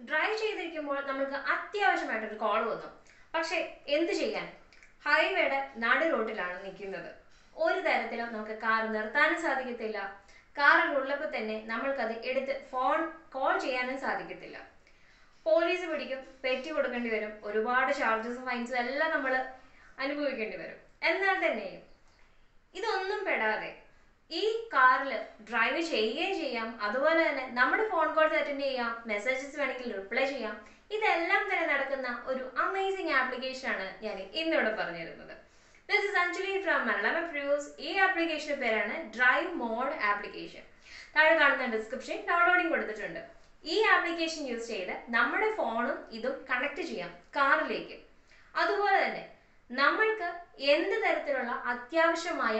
Drive ചെയ്തിരിക്കുമ്പോൾ നമ്മൾക്ക് അത്യാവശ്യമായിട്ടൊരു call വന്നു. പക്ഷേ എന്ത് ചെയ്യാൻ? ഹൈവേയുടെ നടു റോഡിലാണ് നിൽക്കുന്നത്. ഒരു തരത്തിലും നമുക്ക് കാർ നിർത്താനും സാധിക്കത്തില്ല. കാറിൽ ഉള്ളപ്പോൾ തന്നെ നമ്മൾക്കത് എടുത്ത് ഫോൺ കോൾ ചെയ്യാനും സാധിക്കത്തില്ല. പോലീസ് പിടിക്കും പെറ്റി കൊടുക്കേണ്ടി വരും ഒരുപാട് ചാർജസും ഫൈൻസും എല്ലാം നമ്മൾ അനുഭവിക്കേണ്ടി വരും. എന്നാൽ തന്നെയും ഇതൊന്നും പെടാതെ ഡ്രൈവ് ചെയ്യുകയും ചെയ്യാം. അതുപോലെ തന്നെ നമ്മുടെ ഫോൺ കോൾസ് അറ്റൻഡ് ചെയ്യാം. മെസ്സേജസ് വേണമെങ്കിൽ റിപ്ലൈ ചെയ്യാം. ഇതെല്ലാം തന്നെ നടക്കുന്ന ഒരു അമേസിംഗ് ആപ്ലിക്കേഷൻ ആണ് ഞാൻ ഇന്നിവിടെ പറഞ്ഞു തരുന്നത് this is Anjali from Malayalam ഫ്രൂസ് ഈ ആപ്ലിക്കേഷന്റെ പേരാണ് ഡ്രൈവ് മോഡ് ആപ്ലിക്കേഷൻ താഴെ കാണുന്ന ഡിസ്ക്രിപ്ഷൻ ഡൗൺലോഡിംഗ് കൊടുത്തിട്ടുണ്ട്. ഈ ആപ്ലിക്കേഷൻ യൂസ് ചെയ്ത് നമ്മുടെ ഫോണും ഇതും കണക്ട് ചെയ്യാം കാറിലേക്ക്. അതുപോലെ തന്നെ നമ്മൾക്ക് എന്ത് തരത്തിലുള്ള അത്യാവശ്യമായ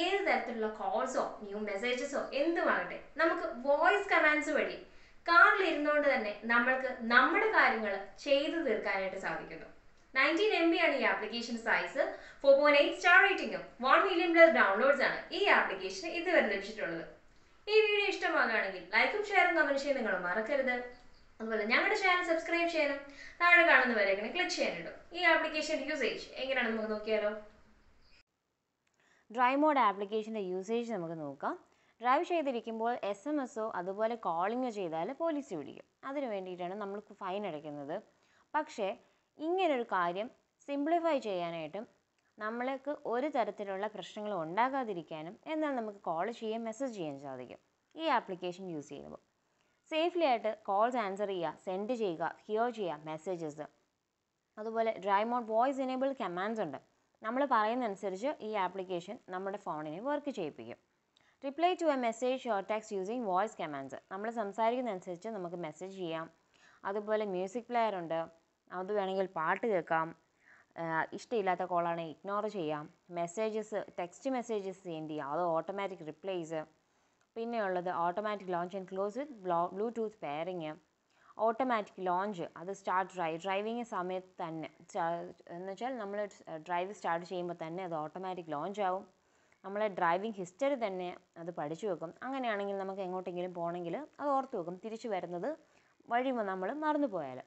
ഏത് തരത്തിലുള്ള കോൾസോ ന്യൂ മെസ്സേജസോ എന്തുമാകട്ടെ നമുക്ക് വോയിസ് കമാൻഡ്സ് വഴി കാറിൽ ഇരുന്നുകൊണ്ട് തന്നെ നമ്മൾക്ക് നമ്മുടെ കാര്യങ്ങൾ ചെയ്തു തീർക്കാനായിട്ട് സാധിക്കുന്നു. നയന്റീൻ എം ബി ആണ് ഈ application size four point eight star റേറ്റിംഗും വൺ മില്യൺ പ്ലസ് ഡൗൺലോഡ്സ് ആണ് ഈ ആപ്ലിക്കേഷൻ ഇതുവരെ ലഭിച്ചിട്ടുള്ളത്. ഈ വീഡിയോ ഇഷ്ടമാകുകയാണെങ്കിൽ ലൈക്കും ഷെയറും കമന്റ് ചെയ്യാൻ നിങ്ങൾ മറക്കരുത്. അതുപോലെ ഞങ്ങളുടെ ചാനൽ സബ്സ്ക്രൈബ് ചെയ്യാനും താഴെ കാണുന്നവരെങ്ങനെ ക്ലിക്ക് ചെയ്യാനുണ്ടോ. ഈ ആപ്ലിക്കേഷൻ യൂസേജ് എങ്ങനെയാണെന്ന് നമുക്ക് നോക്കിയാലോ? ഡ്രൈവ് മോഡ് ആപ്ലിക്കേഷന്റെ യൂസേജ് നമുക്ക് നോക്കാം. ഡ്രൈവ് ചെയ്തിരിക്കുമ്പോൾ എസ് എം എസോ അതുപോലെ കോളിങ്ങോ ചെയ്താൽ പോലീസ് പിടിക്കും അതിനു വേണ്ടിയിട്ടാണ് നമ്മൾ ഫൈൻ അടയ്ക്കുന്നത്. പക്ഷേ ഇങ്ങനൊരു കാര്യം സിംപ്ലിഫൈ ചെയ്യാനായിട്ടും നമ്മൾക്ക് ഒരു തരത്തിലുള്ള പ്രശ്നങ്ങൾ ഉണ്ടാകാതിരിക്കാനും എന്നാൽ നമുക്ക് കോൾ ചെയ്യാൻ മെസ്സേജ് ചെയ്യാൻ സാധിക്കും ഈ ആപ്ലിക്കേഷൻ യൂസ് ചെയ്യുമ്പോൾ. സേഫ്ലി ആയിട്ട് കോൾസ് ആൻസർ ചെയ്യുക സെൻഡ് ചെയ്യുക ഹിയർ ചെയ്യുക മെസ്സേജസ്. അതുപോലെ drive mode voice enable commands ഉണ്ട്. നമ്മൾ പറയുന്നതനുസരിച്ച് ഈ ആപ്ലിക്കേഷൻ നമ്മുടെ ഫോണിനെ വർക്ക് ചെയ്യിപ്പിക്കും. Reply to a message or texts using voice commands നമ്മൾ സംസാരിക്കുന്നതനുസരിച്ച് നമുക്ക് മെസ്സേജ് ചെയ്യാം. അതുപോലെ മ്യൂസിക് പ്ലെയർ ഉണ്ട്. അത് വേണമെങ്കിൽ പാട്ട് കേൾക്കാം. ഇഷ്ടമില്ലാത്ത കോളാണെങ്കിൽ ഇഗ്നോർ ചെയ്യാം. മെസ്സേജസ് ടെക്സ്റ്റ് മെസ്സേജസ് സെൻഡ് ചെയ്യാം. അത് ഓട്ടോമാറ്റിക് റിപ്ലൈസ് പിന്നെയുള്ളത് automatic launch and close with Bluetooth pairing automatic launch അത് സ്റ്റാർട്ട് ഡ്രൈവ് ഡ്രൈവിങ് സമയത്ത് തന്നെ. എന്ന് വെച്ചാൽ നമ്മൾ ഡ്രൈവ് സ്റ്റാർട്ട് ചെയ്യുമ്പോൾ തന്നെ അത് ഓട്ടോമാറ്റിക് ലോഞ്ച് ആവും. നമ്മളെ ഡ്രൈവിംഗ് ഹിസ്റ്ററി തന്നെ അത് പഠിച്ചു വെക്കും. അങ്ങനെയാണെങ്കിൽ നമുക്ക് എങ്ങോട്ടെങ്കിലും പോകണമെങ്കിൽ അത് ഓർത്ത് വെക്കും. തിരിച്ചു വരുന്നത് വഴി നമ്മൾ മറന്നു പോയാൽ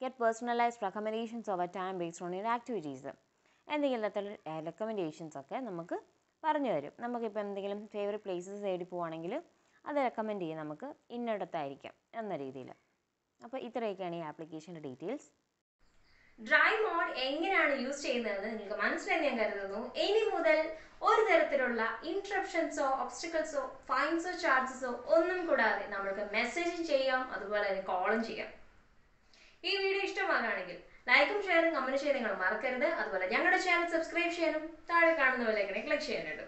get personalised recommendations over time based on your activities എന്തെങ്കിലും തരത്തിലുള്ള റെക്കമെൻഡേഷൻസ് ഒക്കെ നമുക്ക് പറഞ്ഞു തരും. നമുക്കിപ്പോൾ എന്തെങ്കിലും ഫേവറേറ്റ് പ്ലേസസ് തേടി പോവുകയാണെങ്കിൽ അത് റെക്കമെൻഡ് ചെയ്യും നമുക്ക് ഇന്നിടത്തായിരിക്കാം എന്ന രീതിയിൽ. അപ്പോൾ ഇത്രയൊക്കെയാണ് ഈ ആപ്ലിക്കേഷന്റെ ഡീറ്റെയിൽസ് ഡ്രൈ മോഡ് എങ്ങനെയാണ് യൂസ് ചെയ്യുന്നതെന്ന് നിങ്ങൾക്ക് മനസ്സിലായി ഞാൻ കരുതുന്നു. ഇനി മുതൽ ഒരു തരത്തിലുള്ള ഇൻട്രപ്ഷൻസോ ഒബ്സ്റ്റിക്കൽസോ ഫൈൻസോ ചാർജസോ ഒന്നും കൂടാതെ നമ്മൾക്ക് മെസ്സേജും ചെയ്യാം അതുപോലെ തന്നെ കോളും ചെയ്യാം. ഈ വീഡിയോ ഇഷ്ടമാകുകയാണെങ്കിൽ ലൈക്കും ഷെയറും കമന്റ് ചെയ്യാൻ നിങ്ങൾ മറക്കരുത്. അതുപോലെ ഞങ്ങളുടെ ചാനൽ സബ്സ്ക്രൈബ് ചെയ്യാനും താഴെ കാണുന്ന പോലെ ക്ലിക്ക് ചെയ്യാനായിട്ട്